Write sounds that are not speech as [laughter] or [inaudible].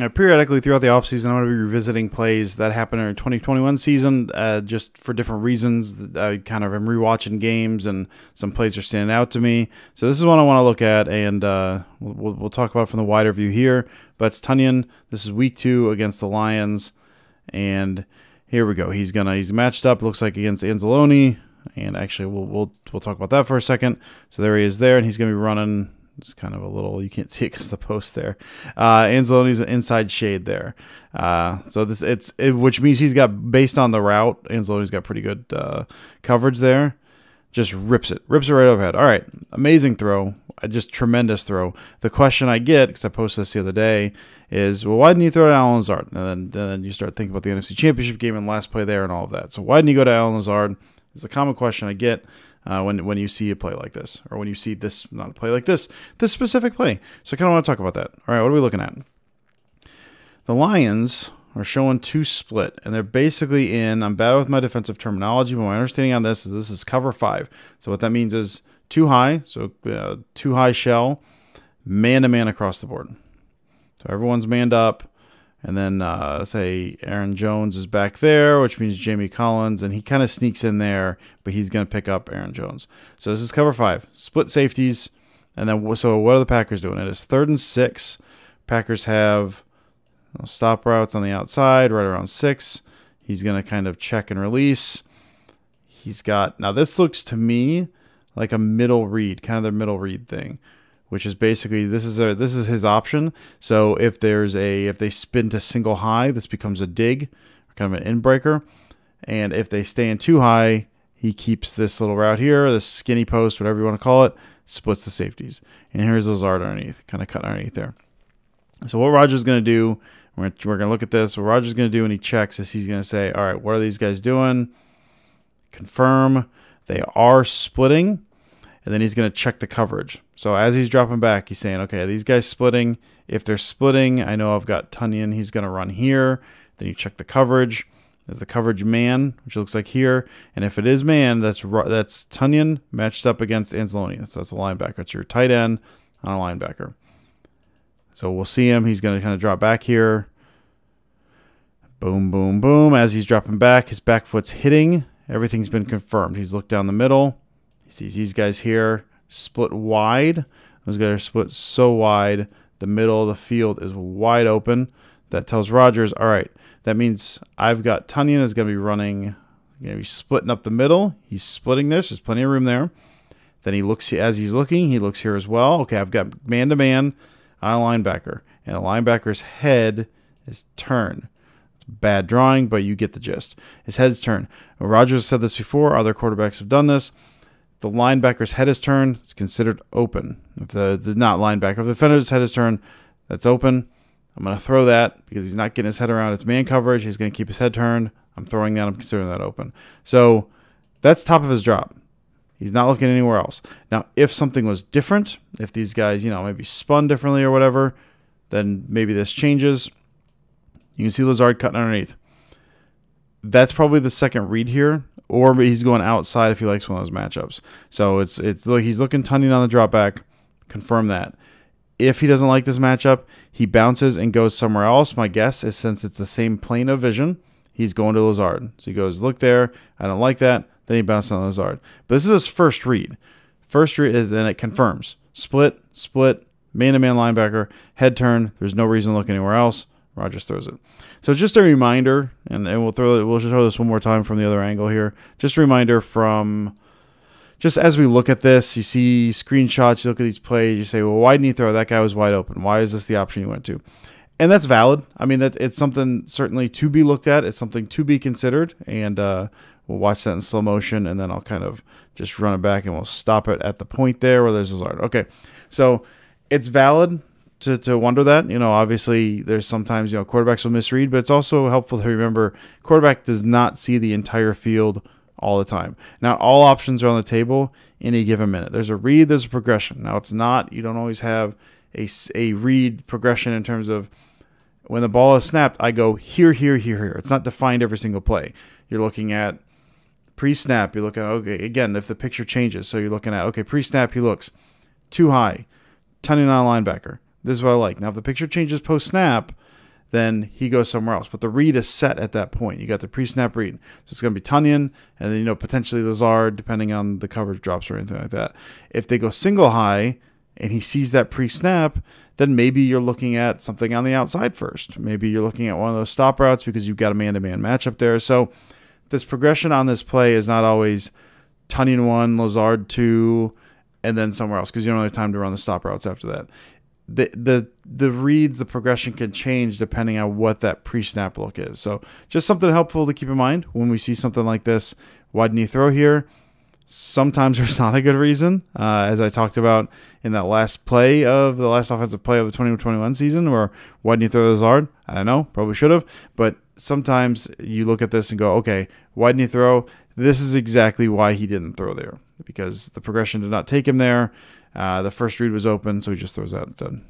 Now, periodically throughout the offseason, I'm going to be revisiting plays that happened in the 2021 season uh, just for different reasons. I kind of am rewatching games and some plays are standing out to me. So, this is one I want to look at and uh, we'll, we'll talk about from the wider view here. But it's Tonyan. This is week two against the Lions. And here we go. He's gonna he's matched up. Looks like against Anzalone, and actually we'll we'll we'll talk about that for a second. So there he is there, and he's gonna be running. It's kind of a little you can't [laughs] see it because the post there. Uh, Anzalone's an inside shade there. Uh, so this it's it, which means he's got based on the route. Anzalone's got pretty good uh, coverage there. Just rips it, rips it right overhead. All right, amazing throw just tremendous throw. The question I get, because I posted this the other day, is well, why didn't you throw to Allen Lazard? And then, then you start thinking about the NFC Championship game and last play there and all of that. So why didn't you go to Allen Lazard? Is the common question I get uh, when when you see a play like this, or when you see this not a play like this, this specific play. So I kind of want to talk about that. All right, what are we looking at? The Lions are showing two split, and they're basically in. I'm bad with my defensive terminology, but my understanding on this is this is cover five. So what that means is two high, so uh, two high shell, man to man across the board. So everyone's manned up. And then, uh, say, Aaron Jones is back there, which means Jamie Collins, and he kind of sneaks in there, but he's going to pick up Aaron Jones. So this is cover five, split safeties. And then, so what are the Packers doing? It is third and six. Packers have stop routes on the outside, right around six. He's going to kind of check and release. He's got, now this looks to me like a middle read, kind of their middle read thing, which is basically this is a this is his option. So if there's a if they spin to single high, this becomes a dig, kind of an in breaker, and if they stay in two high, he keeps this little route here, this skinny post, whatever you want to call it, splits the safeties. And here's Lazard underneath, kind of cut underneath there. So what Rodgers going to do, we're, we're going to look at this. What Rodgers going to do when he checks is he's going to say, all right, what are these guys doing? Confirm. They are splitting and then he's going to check the coverage. So as he's dropping back, he's saying, okay, these guys splitting. If they're splitting, I know I've got Tonyan. He's going to run here. Then you check the coverage. There's the coverage man, which looks like here. And if it is man, that's that's Tonyan matched up against Anzalone. That's, that's a linebacker. It's your tight end on a linebacker. So we'll see him. He's going to kind of drop back here. Boom, boom, boom. As he's dropping back, his back foot's hitting. Everything's been confirmed. He's looked down the middle. He sees these guys here split wide. Those guys are split so wide, the middle of the field is wide open. That tells Rodgers, all right, that means I've got Tonyan is going to be running, going to be splitting up the middle. He's splitting this. There's plenty of room there. Then he looks as he's looking, he looks here as well. Okay, I've got man to man on a linebacker, and the linebacker's head is turned. It's bad drawing, but you get the gist. His head's turned. Rodgers said this before. Other quarterbacks have done this the linebacker's head is turned, it's considered open. If the, the not linebacker, if the defender's head is turned, that's open. I'm going to throw that because he's not getting his head around. It's man coverage. He's going to keep his head turned. I'm throwing that. I'm considering that open. So that's top of his drop. He's not looking anywhere else. Now, if something was different, if these guys, you know, maybe spun differently or whatever, then maybe this changes. You can see Lazard cutting underneath. That's probably the second read here or he's going outside if he likes one of those matchups. So it's it's look he's looking Tonyan on the drop back. Confirm that. If he doesn't like this matchup, he bounces and goes somewhere else. My guess is since it's the same plane of vision, he's going to Lazard. So he goes, look there, I don't like that. Then he bounces on Lazard. But this is his first read. First read is and it confirms. Split, split, man to man linebacker, head turn. There's no reason to look anywhere else. Rodgers throws it. So just a reminder, and, and we'll throw we'll just throw this one more time from the other angle here. Just a reminder from just as we look at this, you see screenshots, you look at these plays, you say, well, why didn't he throw? That guy was wide open. Why is this the option you went to? And that's valid. I mean, that it's something certainly to be looked at. It's something to be considered, and uh, we'll watch that in slow motion, and then I'll kind of just run it back, and we'll stop it at the point there where there's Lazard. Okay, so it's valid to, to wonder that. You know, obviously there's sometimes, you know, quarterbacks will misread, but it's also helpful to remember quarterback does not see the entire field all the time. Not all options are on the table in a given minute. There's a read, there's a progression. Now it's not, you don't always have a, a read progression in terms of when the ball is snapped, I go here, here, here, here. It's not defined every single play. You're looking at pre-snap. You're looking at, okay, again, if the picture changes. So you're looking at, okay, pre-snap, he looks two high, Tonyan on linebacker this is what I like. Now, if the picture changes post snap, then he goes somewhere else. But the read is set at that point. You got the pre-snap read. So it's going to be Tonyan and then, you know, potentially Lazard, depending on the coverage drops or anything like that. If they go single high and he sees that pre-snap, then maybe you're looking at something on the outside first. Maybe you're looking at one of those stop routes because you've got a man-to-man matchup there. So this progression on this play is not always Tonyan 1, Lazard 2, and then somewhere else because you don't have time to run the stop routes after that the the the reads the progression can change depending on what that pre-snap look is. So just something helpful to keep in mind when we see something like this why didn't you throw here. Sometimes [laughs] there's not a good reason. Uh, as i talked about in that last play of the last offensive play of the 2021 season or why didn't you throw those hard. I don't know probably should have but sometimes you look at this and go okay why didn't you throw. This is exactly why he didn't throw there because the progression did not take him there uh, the first read was open, so he just throws that instead.